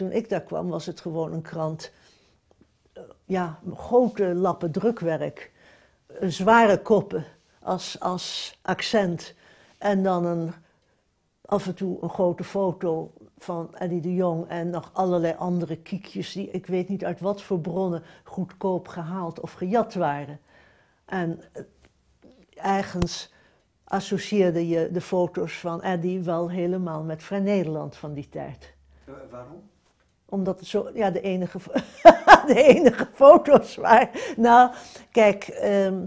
toen ik daar kwam was het gewoon een krant. Eh, ja, grote lappen drukwerk. eh, Zware koppen als, als accent. En dan een, af en toe een grote foto van Eddie de Jong en nog allerlei andere kiekjes die ik weet niet uit wat voor bronnen goedkoop gehaald of gejat waren. En eh, ergens associeerde je de foto's van Eddie wel helemaal met Vrij Nederland van die tijd. Waarom? Omdat het zo, ja, de enige, de enige foto's waren. Nou, kijk, ehm,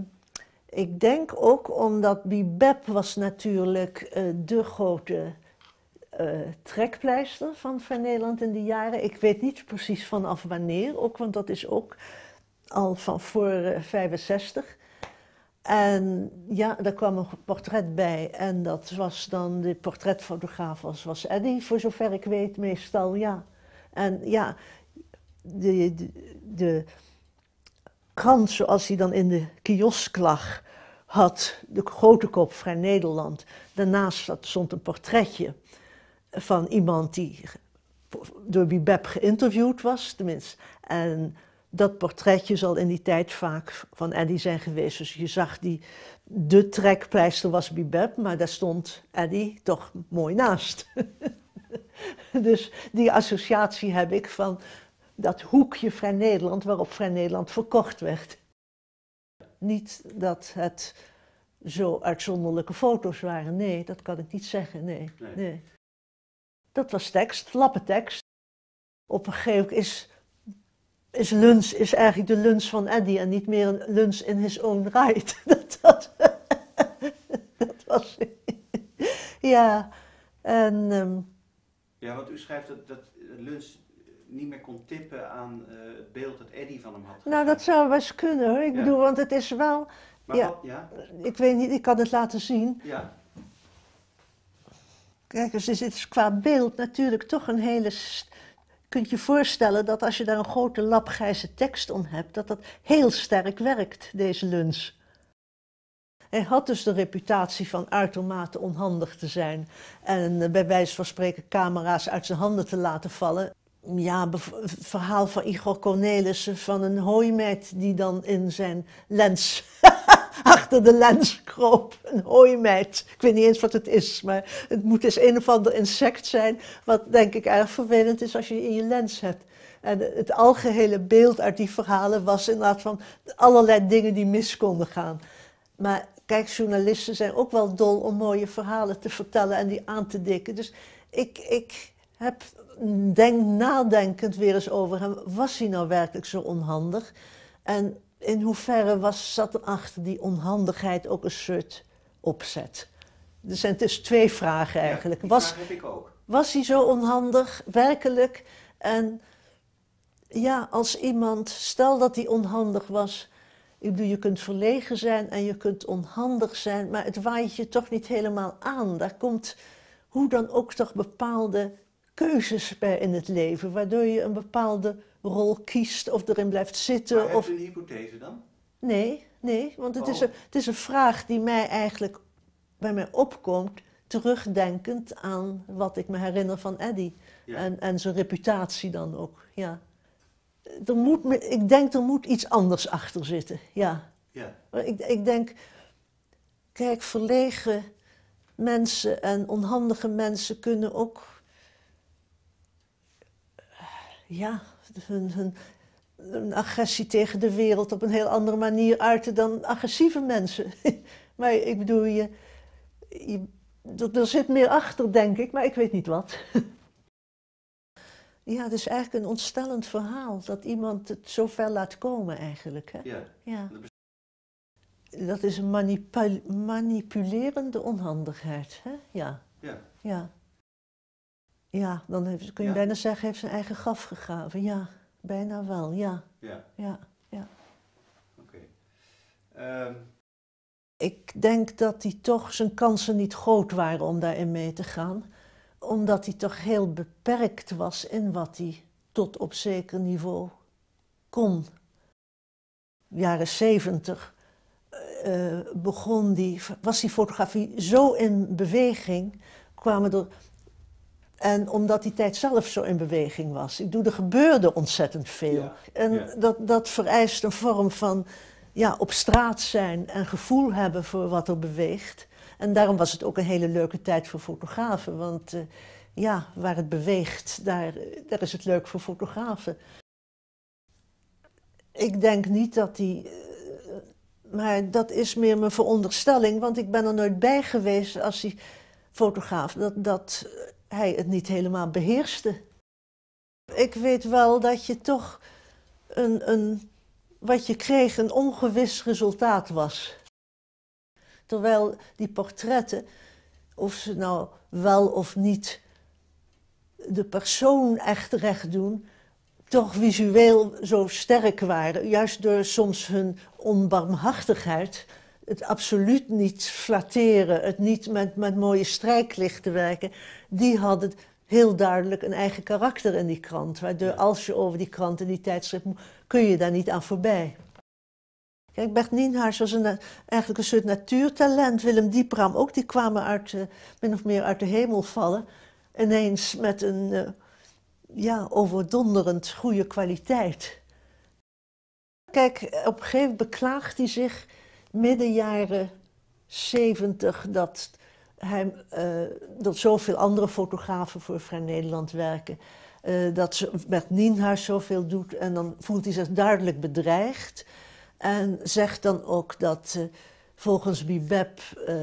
ik denk ook omdat Bibep was natuurlijk eh, de grote eh, trekpleister van Vrij Nederland in die jaren. Ik weet niet precies vanaf wanneer, ook, want dat is ook al van voor eh, 65. En ja, daar kwam een portret bij. En dat was dan, de portretfotograaf was, was Eddy, voor zover ik weet, meestal, ja. En ja, de, de, krant zoals die dan in de kiosk lag, had de grote kop Vrij Nederland. Daarnaast stond een portretje van iemand die door Bibep geïnterviewd was, tenminste. En dat portretje zal in die tijd vaak van Eddie zijn geweest. Dus je zag die, de trekpleister was Bibep, maar daar stond Eddie toch mooi naast. dus die associatie heb ik van dat hoekje Vrij Nederland waarop Vrij Nederland verkocht werd. Niet dat het zo uitzonderlijke foto's waren, nee, dat kan ik niet zeggen, nee. Nee. nee. Dat was tekst, lappentekst. Op een gegeven moment is, is lunch is eigenlijk de lunch van Eddie en niet meer een lunch in his own right. Dat, dat, dat was. Ja, en. ehm, Ja, want u schrijft dat, dat Luns niet meer kon tippen aan eh, het beeld dat Eddy van hem had. nou, dat zou best kunnen hoor. Ik Ja. bedoel, want het is wel. Maar ja. wat- ja, Ik weet niet, ik kan het laten zien. ja, Kijk, dus het is qua beeld natuurlijk toch een hele. Kunt je voorstellen dat als je daar een grote lap grijze tekst om hebt, dat dat heel sterk werkt, deze lunch. Hij had dus de reputatie van uitermate onhandig te zijn en eh, bij wijze van spreken camera's uit zijn handen te laten vallen. Ja, het verhaal van Igor Cornelissen van een hooimeid die dan in zijn lens, achter de lens kroop. Een hooimeid. Ik weet niet eens wat het is, maar het moet eens een of ander insect zijn, wat denk ik erg vervelend is als je in je lens hebt. En het algehele beeld uit die verhalen was inderdaad van allerlei dingen die mis konden gaan. Maar kijk, journalisten zijn ook wel dol om mooie verhalen te vertellen en die aan te dikken. Dus ik, ik heb denk, nadenkend weer eens over hem. Was hij nou werkelijk zo onhandig? En in hoeverre was, zat er achter die onhandigheid ook een soort opzet? Er zijn dus twee vragen eigenlijk. Ja, was, vraag heb ik ook. was hij zo onhandig, werkelijk? En ja, als iemand, stel dat hij onhandig was. Ik bedoel, je kunt verlegen zijn en je kunt onhandig zijn, maar het waait je toch niet helemaal aan. Daar komt hoe dan ook toch bepaalde keuzes bij in het leven, waardoor je een bepaalde rol kiest of erin blijft zitten. Maar of... een hypothese dan? Nee, nee, want het, is Oh. een, het is een vraag die mij eigenlijk bij mij opkomt, terugdenkend aan wat ik me herinner van Eddy. Ja. En, en zijn reputatie dan ook, ja. Er moet, ik denk er moet iets anders achter zitten, ja. Ja, Ik, ik denk, kijk, verlegen mensen en onhandige mensen kunnen ook, ja, hun, hun, hun agressie tegen de wereld op een heel andere manier uiten dan agressieve mensen. maar ik bedoel, je, je, er, er zit meer achter, denk ik, maar ik weet niet wat. ja, het is eigenlijk een ontstellend verhaal dat iemand het zo ver laat komen eigenlijk. Hè? ja. Ja. Dat is een manipu- manipulerende onhandigheid. Hè? Ja, Ja, ja. Ja, dan heeft, kun je Ja. bijna zeggen, heeft zijn eigen graf gegraven. Ja, bijna wel, ja, ja, ja, ja. oké. Ehm, Ik denk dat hij toch zijn kansen niet groot waren om daarin mee te gaan. Omdat hij toch heel beperkt was in wat hij tot op zeker niveau kon. Jaren zeventig eh, begon die, was die fotografie zo in beweging, kwamen er En omdat die tijd zelf zo in beweging was. Ik doe, er gebeurde ontzettend veel. Ja, En ja. Dat, dat vereist een vorm van ja, op straat zijn en gevoel hebben voor wat er beweegt. En daarom was het ook een hele leuke tijd voor fotografen. Want eh, ja, waar het beweegt, daar, daar is het leuk voor fotografen. Ik denk niet dat die. eh, maar dat is meer mijn veronderstelling, want ik ben er nooit bij geweest als die fotograaf, dat, dat hij het niet helemaal beheerste. Ik weet wel dat je toch een, een, wat je kreeg een ongewis resultaat was. Terwijl die portretten, of ze nou wel of niet de persoon echt recht doen, toch visueel zo sterk waren. Juist door soms hun onbarmhartigheid, het absoluut niet flatteren, het niet met, met mooie strijklichten werken, die hadden heel duidelijk een eigen karakter in die krant. Waardoor als je over die krant en die tijdschrift moet, kun je daar niet aan voorbij. Kijk, Bert Nienhuis was een, eigenlijk een soort natuurtalent. Willem Diepram ook, die kwamen uit, eh, min of meer uit de hemel vallen. Ineens met een eh, ja, overdonderend goede kwaliteit. Kijk, op een gegeven moment beklaagt hij zich midden jaren zeventig dat, hij, eh, dat zoveel andere fotografen voor Vrij Nederland werken. dat ze met Nienhuis zoveel doet en dan voelt hij zich duidelijk bedreigd. En zegt dan ook dat eh, volgens Bibeb eh,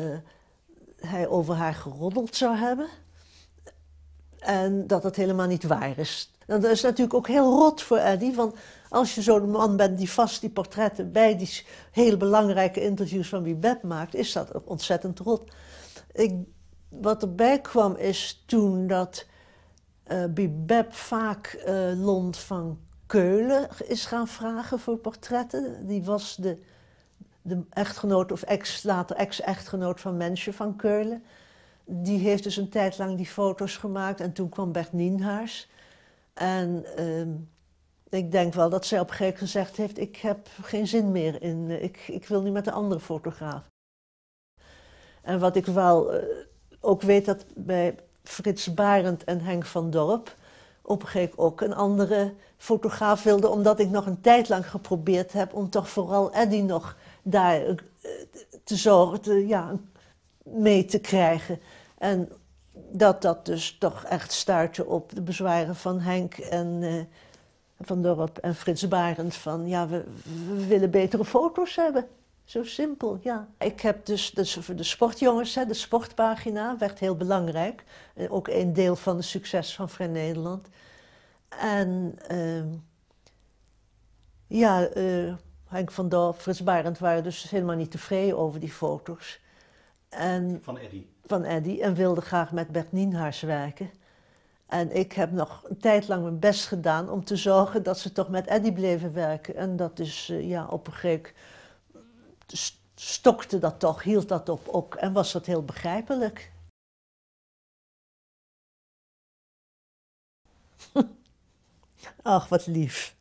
hij over haar geroddeld zou hebben. En dat dat helemaal niet waar is. En dat is natuurlijk ook heel rot voor Eddie, want als je zo'n man bent die vast die portretten bij die hele belangrijke interviews van Bibeb maakt, is dat ontzettend rot. Ik, wat erbij kwam is toen dat eh Bibeb vaak Lond van Keulen is gaan vragen voor portretten. Die was de, de echtgenoot of ex, later ex-echtgenoot van Mensje van Keulen. Die heeft dus een tijd lang die foto's gemaakt en toen kwam Bert Nienhuis. En ehm, ik denk wel dat zij op een gegeven moment gezegd heeft: Ik heb geen zin meer in, eh, ik, ik wil nu met een andere fotograaf. En wat ik wel eh, ook weet dat bij Frits Barend en Henk van Dorp op een gegeven moment ook een andere fotograaf wilde, omdat ik nog een tijd lang geprobeerd heb om toch vooral Eddie nog daar eh, te zorgen, ja, mee te krijgen. En dat dat dus toch echt stuitte op de bezwaren van Henk en eh, Van Dorp en Frits Barend van ja, we willen betere foto's hebben. Zo simpel, ja. Ik heb dus, dus voor de sportjongens, hè, de sportpagina werd heel belangrijk. Eh, Ook een deel van het succes van Vrij Nederland. En ehm, ja, eh, Henk van Dorp, Frits Barend waren dus helemaal niet tevreden over die foto's. En Van Eddy. van Eddy en wilde graag met Bert Nienhuis werken. En ik heb nog een tijd lang mijn best gedaan om te zorgen dat ze toch met Eddy bleven werken. En dat is, eh, ja, op een gegeven moment stokte dat toch, hield dat op ook en was dat heel begrijpelijk. Ach, wat lief.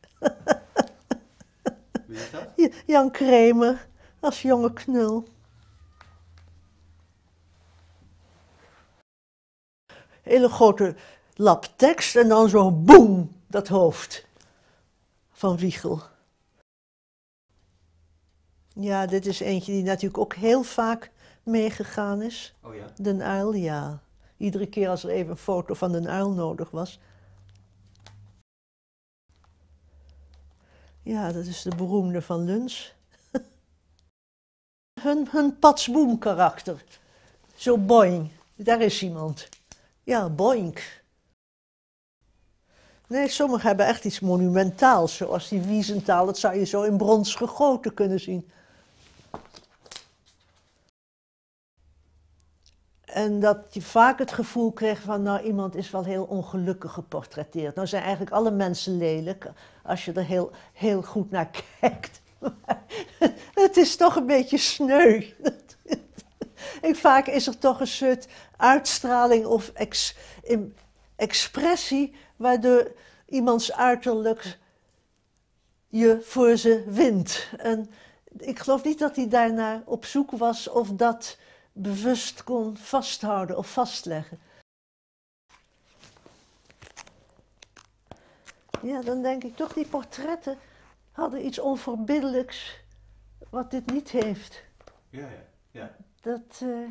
Wie is dat? Jan Kramer, als jonge knul. Hele grote lap tekst en dan zo boem, dat hoofd van Wiegel. Ja, dit is eentje die natuurlijk ook heel vaak meegegaan is. Oh ja? Den Uil, ja. Iedere keer als er even een foto van Den Uil nodig was. Ja, dat is de beroemde van Luns. hun, hun patsboom karakter. Zo boing. Daar is iemand. Ja, boink. Nee, sommigen hebben echt iets monumentaals, zoals die Wiesenthal. Dat zou je zo in brons gegoten kunnen zien. En dat je vaak het gevoel kreeg van, nou, iemand is wel heel ongelukkig geportretteerd. Nou zijn eigenlijk alle mensen lelijk, als je er heel, heel goed naar kijkt. Het is toch een beetje sneu. Vaak is er toch een soort uitstraling of expressie, waardoor iemands uiterlijk je voor ze wint. En ik geloof niet dat hij daarnaar op zoek was of dat bewust kon vasthouden of vastleggen. Ja, dan denk ik toch, die portretten hadden iets onverbiddelijks wat dit niet heeft. Ja, ja. ja. Dat, eh,